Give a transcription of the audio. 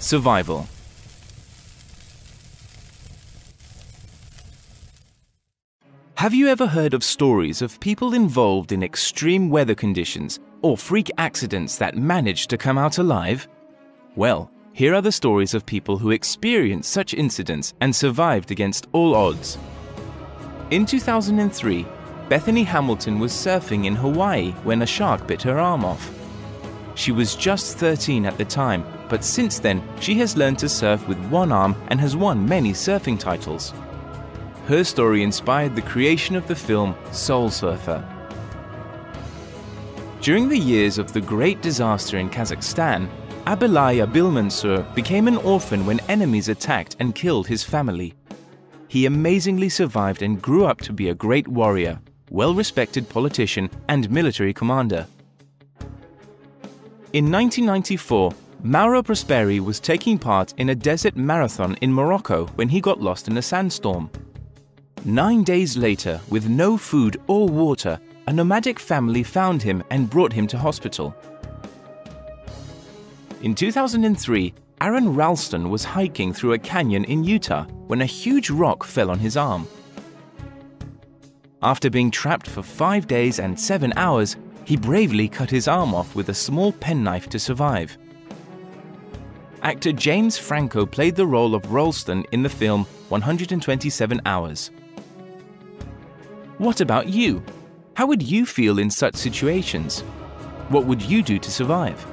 Survival. Have you ever heard of stories of people involved in extreme weather conditions or freak accidents that managed to come out alive? Well, here are the stories of people who experienced such incidents and survived against all odds. In 2003, Bethany Hamilton was surfing in Hawaii when a shark bit her arm off. She was just 13 at the time, but since then she has learned to surf with one arm and has won many surfing titles. Her story inspired the creation of the film Soul Surfer. During the years of the Great Disaster in Kazakhstan, Abylai Abilmansur became an orphan when enemies attacked and killed his family. He amazingly survived and grew up to be a great warrior, well-respected politician and military commander. In 1994, Mauro Prosperi was taking part in a desert marathon in Morocco when he got lost in a sandstorm. Nine days later, with no food or water, a nomadic family found him and brought him to hospital. In 2003, Aron Ralston was hiking through a canyon in Utah when a huge rock fell on his arm. After being trapped for five days and seven hours, he bravely cut his arm off with a small penknife to survive. Actor James Franco played the role of Ralston in the film 127 Hours. What about you? How would you feel in such situations? What would you do to survive?